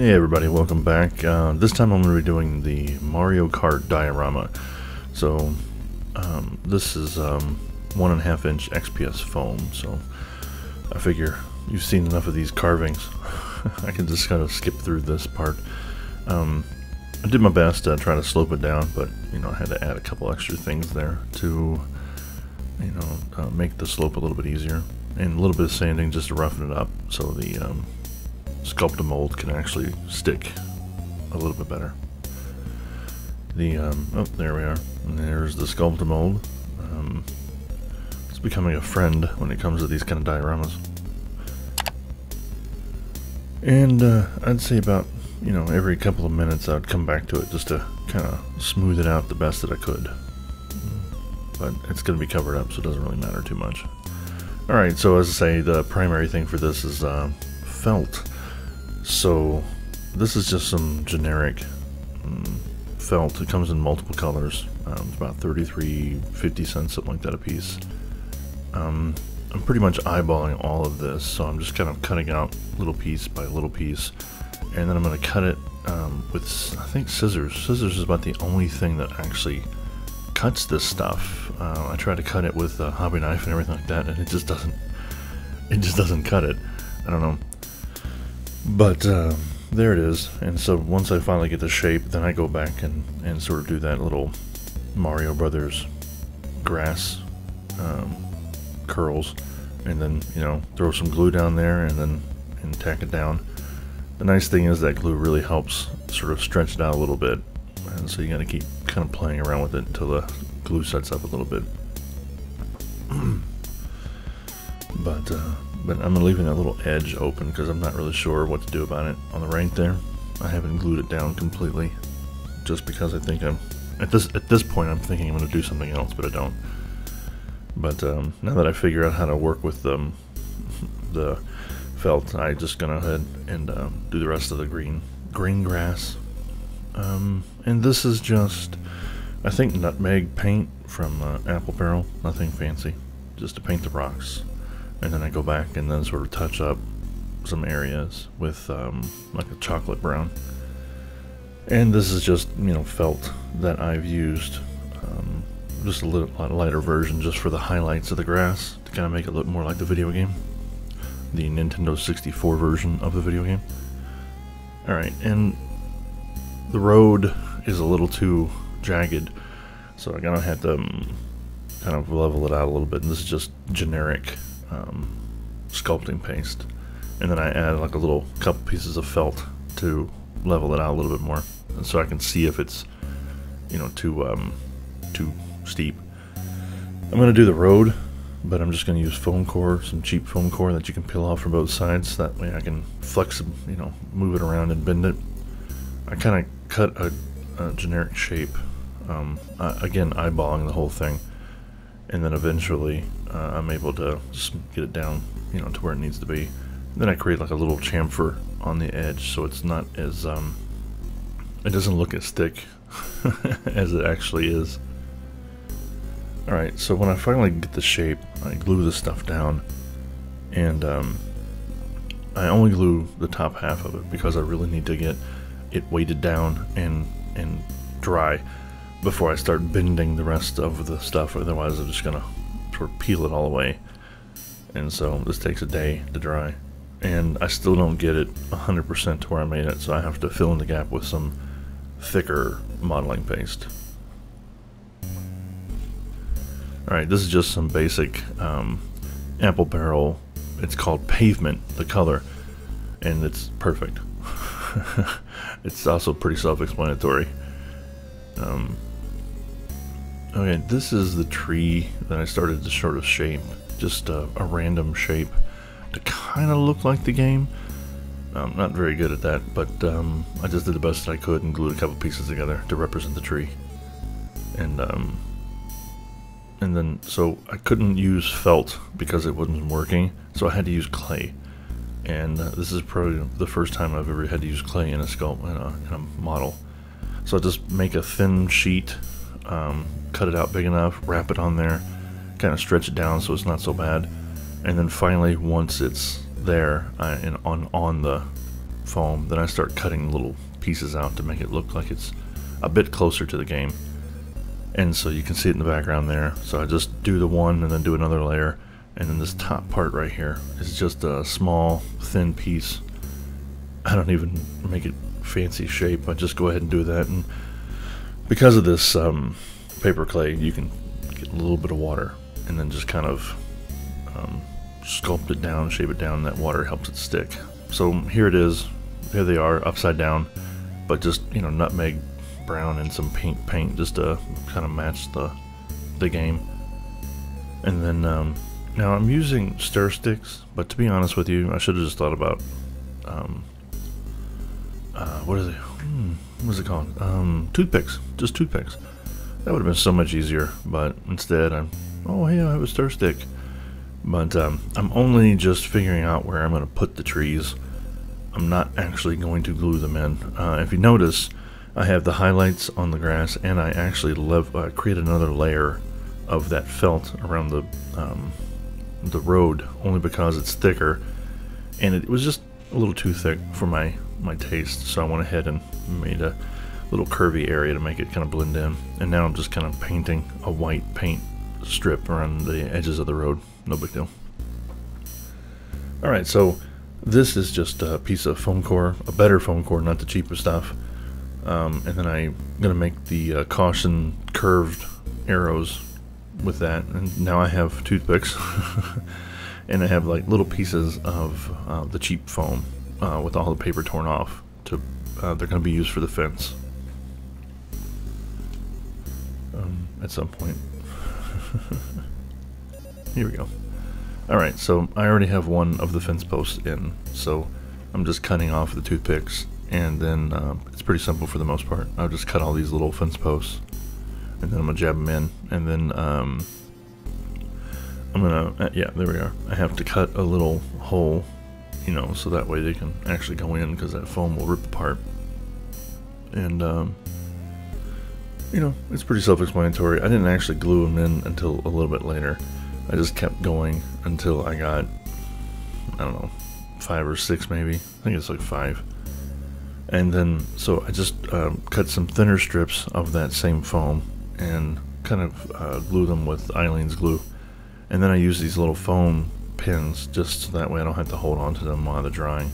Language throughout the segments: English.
Hey everybody, welcome back. Uh, this time I'm going to be doing the Mario Kart diorama. So, um, this is um, one and a half inch XPS foam, so I figure you've seen enough of these carvings. I can just kind of skip through this part. Um, I did my best to try to slope it down, but you know I had to add a couple extra things there to you know uh, make the slope a little bit easier, and a little bit of sanding just to roughen it up so the um, mold can actually stick a little bit better. The, um, oh, there we are. And there's the Sculptamold. Um, it's becoming a friend when it comes to these kind of dioramas. And uh, I'd say about, you know, every couple of minutes I'd come back to it just to kind of smooth it out the best that I could. But it's going to be covered up, so it doesn't really matter too much. Alright, so as I say, the primary thing for this is uh, felt. So this is just some generic um, felt. It comes in multiple colors. Um, it's about 33, 50 cents, something like that a piece. Um, I'm pretty much eyeballing all of this, so I'm just kind of cutting out little piece by little piece. And then I'm going to cut it um, with, I think, scissors. Scissors is about the only thing that actually cuts this stuff. Uh, I try to cut it with a hobby knife and everything like that, and it just doesn't, it just doesn't cut it. I don't know. But uh, there it is. And so once I finally get the shape, then I go back and, and sort of do that little Mario Brothers grass um, curls. And then, you know, throw some glue down there and then and tack it down. The nice thing is that glue really helps sort of stretch it out a little bit. And so you gotta keep kind of playing around with it until the glue sets up a little bit. but uh, but I'm leaving that little edge open because I'm not really sure what to do about it on the right there. I haven't glued it down completely just because I think I'm at this at this point I'm thinking I'm going to do something else, but I don't. But um, now that I figure out how to work with the the felt, I just gonna ahead and uh, do the rest of the green green grass. Um, and this is just I think nutmeg paint from uh, Apple Barrel, nothing fancy, just to paint the rocks and then I go back and then sort of touch up some areas with um, like a chocolate brown. And this is just, you know, felt that I've used. Um, just a little lighter version just for the highlights of the grass to kind of make it look more like the video game. The Nintendo 64 version of the video game. Alright, and the road is a little too jagged, so I'm gonna have to um, kind of level it out a little bit. And this is just generic um, sculpting paste. And then I add like a little couple pieces of felt to level it out a little bit more. And so I can see if it's, you know, too, um, too steep. I'm to do the road, but I'm just to use foam core, some cheap foam core that you can peel off from both sides. That way I can flex, you know, move it around and bend it. I kind of cut a, a, generic shape. Um, again, eyeballing the whole thing and then eventually uh, I'm able to get it down, you know, to where it needs to be. Then I create like a little chamfer on the edge, so it's not as um, it doesn't look as thick as it actually is. Alright, so when I finally get the shape, I glue the stuff down, and um, I only glue the top half of it because I really need to get it weighted down and and dry before I start bending the rest of the stuff, otherwise I'm just gonna of peel it all away. And so this takes a day to dry. And I still don't get it 100% to where I made it, so I have to fill in the gap with some thicker modeling paste. Alright, this is just some basic um, apple barrel. It's called Pavement, the color, and it's perfect. it's also pretty self-explanatory. Um, Okay, this is the tree that I started to sort of shape. Just a, a random shape to kind of look like the game. I'm not very good at that, but um, I just did the best I could and glued a couple pieces together to represent the tree. And um, and then so I couldn't use felt because it wasn't working, so I had to use clay. And uh, this is probably the first time I've ever had to use clay in a sculpt in a, in a model. So I just make a thin sheet um, cut it out big enough, wrap it on there, kind of stretch it down so it's not so bad. And then finally, once it's there uh, and on on the foam, then I start cutting little pieces out to make it look like it's a bit closer to the game. And so you can see it in the background there. So I just do the one and then do another layer. And then this top part right here is just a small, thin piece. I don't even make it fancy shape. I just go ahead and do that. And because of this um, paper clay, you can get a little bit of water and then just kind of um, sculpt it down, shape it down. That water helps it stick. So here it is. Here they are, upside down, but just you know nutmeg brown and some pink paint just to kind of match the the game. And then um, now I'm using stir sticks, but to be honest with you, I should have just thought about um, uh, what is it? Hmm, what is it called? Um, toothpicks, just toothpicks. That would have been so much easier, but instead I'm, oh hey, I have a stir stick. But um, I'm only just figuring out where I'm going to put the trees. I'm not actually going to glue them in. Uh, if you notice, I have the highlights on the grass, and I actually uh, create another layer of that felt around the um, the road, only because it's thicker, and it was just a little too thick for my my taste. So I went ahead and made a little curvy area to make it kind of blend in. And now I'm just kind of painting a white paint strip around the edges of the road. No big deal. Alright, so this is just a piece of foam core, a better foam core, not the cheapest stuff. Um, and then I'm going to make the uh, caution curved arrows with that. And now I have toothpicks. and I have like little pieces of uh, the cheap foam uh, with all the paper torn off. To uh, They're going to be used for the fence. Um, at some point. Here we go. Alright, so I already have one of the fence posts in, so I'm just cutting off the toothpicks, and then uh, it's pretty simple for the most part. I'll just cut all these little fence posts, and then I'm going to jab them in, and then um, I'm going to, uh, yeah, there we are. I have to cut a little hole, you know, so that way they can actually go in, because that foam will rip apart. And, um, you know, it's pretty self-explanatory. I didn't actually glue them in until a little bit later. I just kept going until I got, I don't know, five or six maybe. I think it's like five. And then, so I just um, cut some thinner strips of that same foam and kind of uh, glue them with Aleene's glue. And then I use these little foam pins just so that way I don't have to hold on to them while they're drying.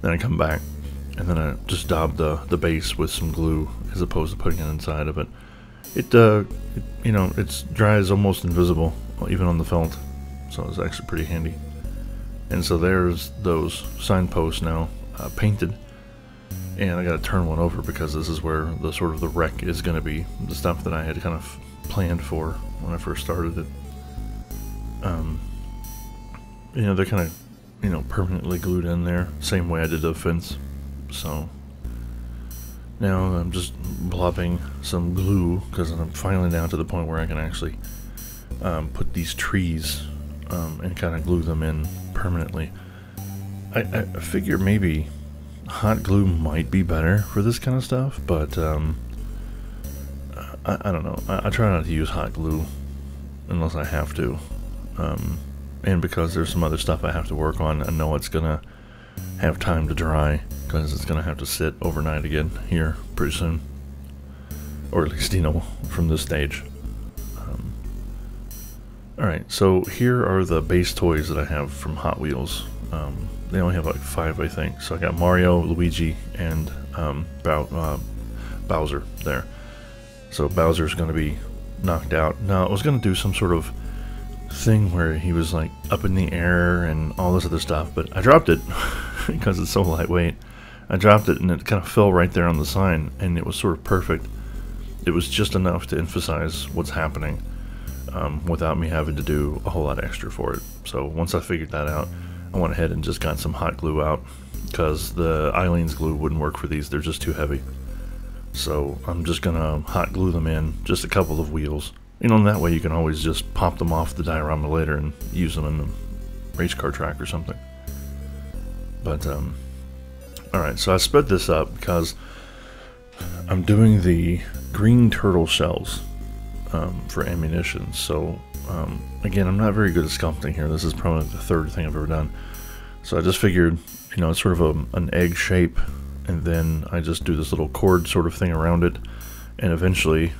Then I come back and then I just daub the, the base with some glue as opposed to putting it inside of it. It, uh, it, you know, it's dries almost invisible even on the felt. So it's actually pretty handy. And so there's those signposts now uh, painted. And I got to turn one over because this is where the sort of the wreck is going to be. The stuff that I had kind of planned for when I first started it. Um, you know, they're kind of, you know, permanently glued in there. Same way I did the fence. So now I'm just blopping some glue because I'm finally down to the point where I can actually um, put these trees um, and kind of glue them in permanently. I, I, figure maybe hot glue might be better for this kind of stuff, but um, I, I, don't know. I, I, try not to use hot glue unless I have to. Um, and because there's some other stuff I have to work on, I know it's to have time to dry because it's to have to sit overnight again here pretty soon. Or at least, you know, from this stage. Alright, so here are the base toys that I have from Hot Wheels. Um, they only have like five, I think. So I got Mario, Luigi, and um, Bow uh, Bowser there. So Bowser's to be knocked out. Now, I was to do some sort of thing where he was like up in the air and all this other stuff, but I dropped it because it's so lightweight. I dropped it and it kind of fell right there on the sign, and it was sort of perfect. It was just enough to emphasize what's happening um, without me having to do a whole lot extra for it. So once I figured that out, I went ahead and just got some hot glue out because the Aleene's glue wouldn't work for these. They're just too heavy. So I'm just gonna hot glue them in, just a couple of wheels. You know, and that way you can always just pop them off the diorama later and use them in the race car track or something. But, um, alright, so I sped this up because I'm doing the green turtle shells um, for ammunition. So um, again, I'm not very good at sculpting here. This is probably the third thing I've ever done. So I just figured, you know, it's sort of a, an egg shape, and then I just do this little cord sort of thing around it, and eventually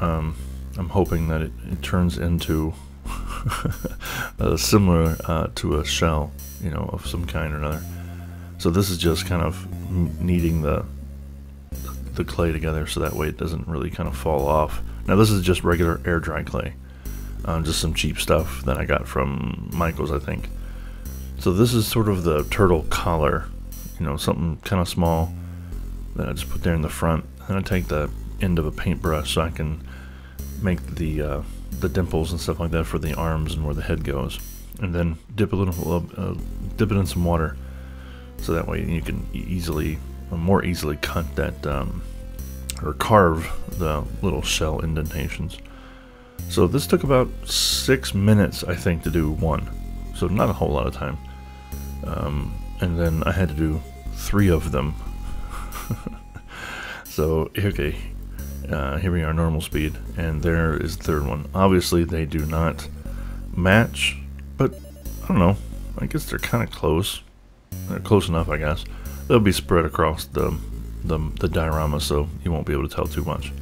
um, I'm hoping that it, it turns into uh, similar uh, to a shell, you know, of some kind or another. So this is just kind of kneading the the clay together so that way it doesn't really kind of fall off. Now this is just regular air dry clay, um, just some cheap stuff that I got from Michael's, I think. So this is sort of the turtle collar, you know, something kind of small that I just put there in the front. And I take the end of a paintbrush so I can make the uh, the dimples and stuff like that for the arms and where the head goes, and then dip a little, uh, dip it in some water, so that way you can easily, uh, more easily cut that um, or carve the little shell indentations. So this took about six minutes, I think, to do one. So not a whole lot of time. Um, and then I had to do three of them. so okay, uh, here we are, normal speed, and there is the third one. Obviously, they do not match, but I don't know. I guess they're kind of close. They're close enough, I guess. They'll be spread across the, the, the diorama, so you won't be able to tell too much.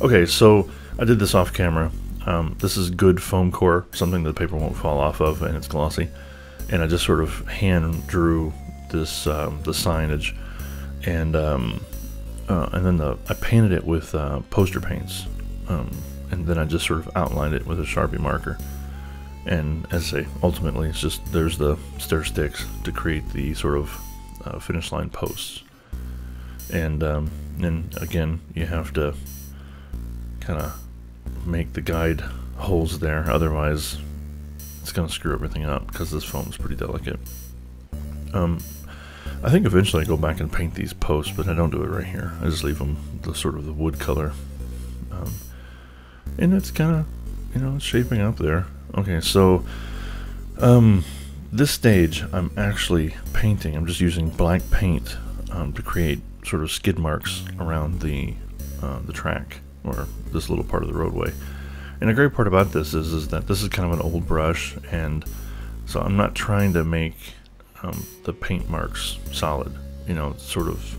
Okay, so I did this off camera. Um, this is good foam core, something the paper won't fall off of, and it's glossy. And I just sort of hand drew this um, the signage, and um, uh, and then the, I painted it with uh, poster paints, um, and then I just sort of outlined it with a Sharpie marker. And as I say, ultimately, it's just there's the stair sticks to create the sort of uh, finish line posts. And um, again, you have to kind of make the guide holes there, otherwise it's going to screw everything up because this foam is pretty delicate. Um, I think eventually I go back and paint these posts, but I don't do it right here. I just leave them the sort of the wood color. Um, and it's kind of, you know, shaping up there. Okay, so um, this stage I'm actually painting. I'm just using black paint um, to create sort of skid marks around the uh, the track or this little part of the roadway. And a great part about this is, is that this is kind of an old brush and so I'm not trying to make um, the paint marks solid. You know, sort of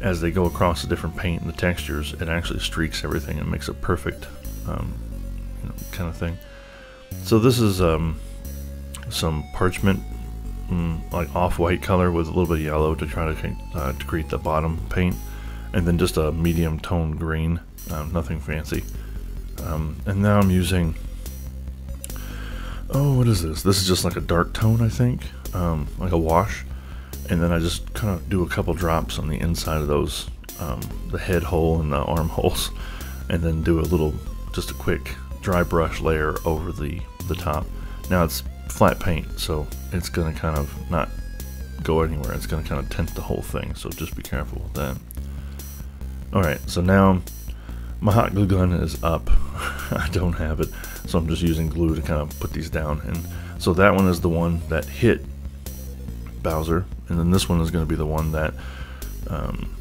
as they go across the different paint and the textures, it actually streaks everything and makes a perfect um, you know, kind of thing. So this is um, some parchment, mm, like off-white color with a little bit of yellow to try to, uh, to create the bottom paint, and then just a medium tone green, um, nothing fancy. Um, and now I'm using, oh, what is this? This is just like a dark tone, I think um, like a wash, and then I just kind of do a couple drops on the inside of those, um, the head hole and the arm holes, and then do a little, just a quick dry brush layer over the, the top. Now it's flat paint, so it's going to kind of not go anywhere. It's going to kind of tint the whole thing, so just be careful with that. Alright, so now my hot glue gun is up. I don't have it, so I'm just using glue to kind of put these down. And so that one is the one that hit Bowser, and then this one is going to be the one that, um,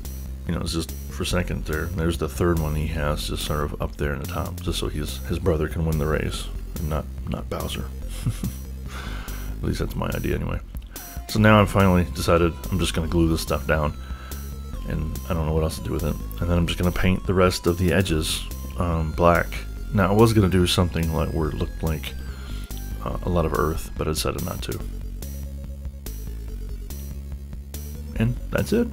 you know, is just for second there. There's the third one he has, just sort of up there in the top, just so his his brother can win the race, and not not Bowser. At least that's my idea anyway. So now I've finally decided I'm just going to glue this stuff down, and I don't know what else to do with it. And then I'm just going to paint the rest of the edges um, black. Now I was going to do something like where it looked like uh, a lot of earth, but I decided not to. And that's it.